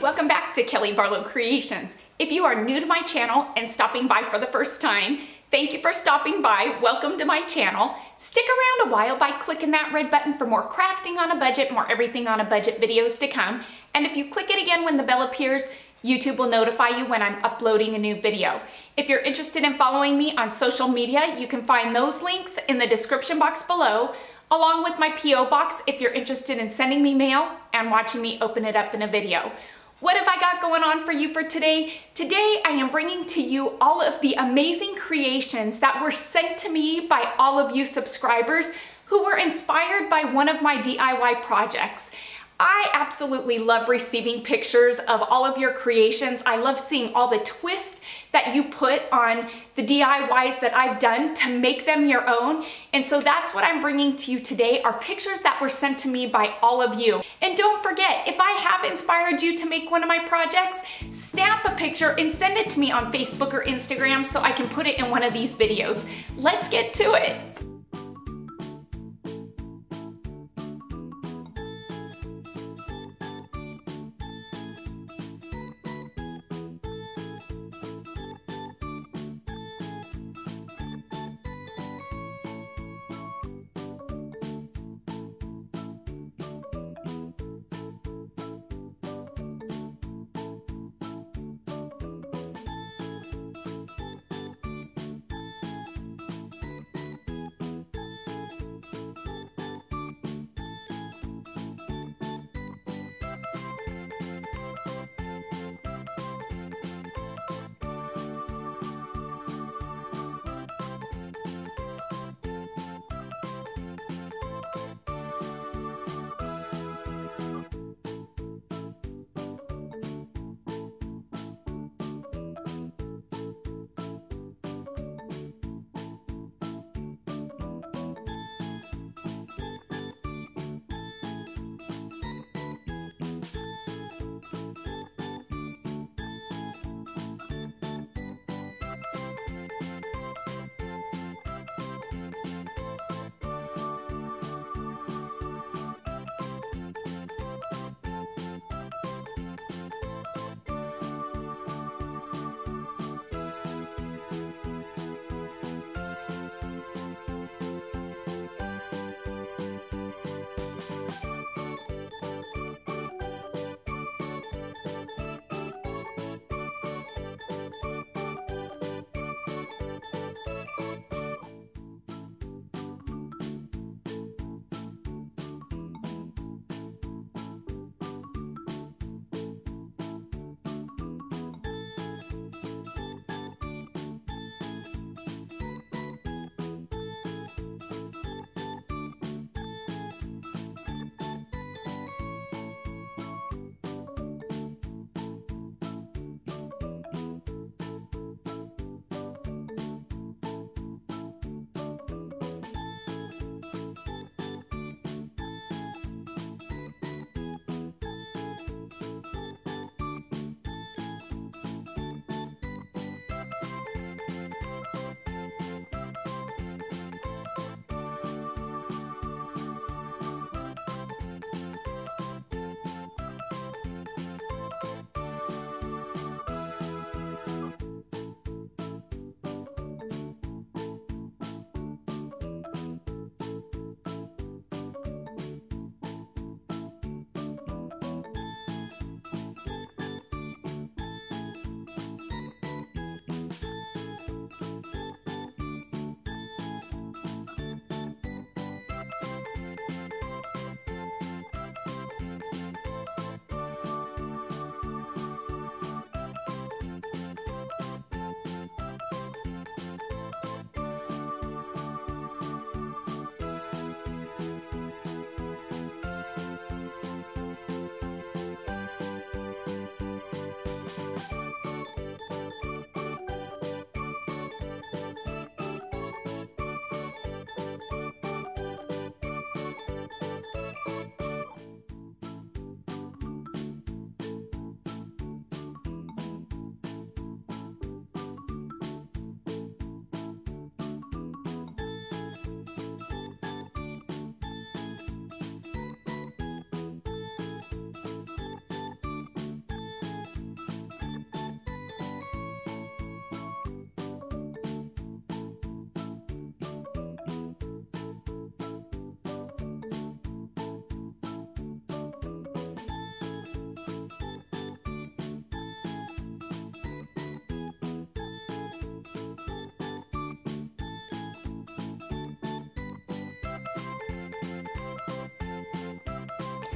welcome back to Kelly Barlow Creations. If you are new to my channel and stopping by for the first time, thank you for stopping by. Welcome to my channel. Stick around a while by clicking that red button for more crafting on a budget, more everything on a budget videos to come. And if you click it again when the bell appears, YouTube will notify you when I'm uploading a new video. If you're interested in following me on social media, you can find those links in the description box below along with my P.O. box if you're interested in sending me mail and watching me open it up in a video. What have I got going on for you for today? Today I am bringing to you all of the amazing creations that were sent to me by all of you subscribers who were inspired by one of my DIY projects. I absolutely love receiving pictures of all of your creations. I love seeing all the twist that you put on the DIYs that I've done to make them your own. And so that's what I'm bringing to you today are pictures that were sent to me by all of you. And don't forget, if I have inspired you to make one of my projects, snap a picture and send it to me on Facebook or Instagram so I can put it in one of these videos. Let's get to it.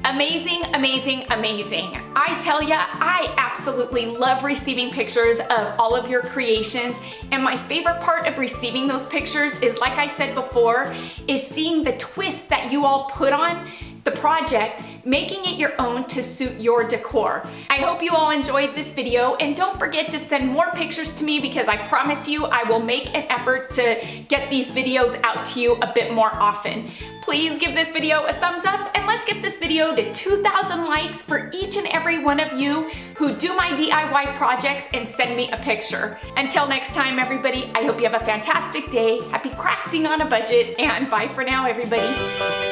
Amazing, amazing, amazing. I tell ya, I absolutely love receiving pictures of all of your creations and my favorite part of receiving those pictures is like I said before, is seeing the twist that you all put on the project, making it your own to suit your decor. I hope you all enjoyed this video and don't forget to send more pictures to me because I promise you I will make an effort to get these videos out to you a bit more often. Please give this video a thumbs up and let's get this video to 2,000 likes for each and every one of you who do my DIY projects and send me a picture. Until next time everybody, I hope you have a fantastic day, happy crafting on a budget, and bye for now everybody.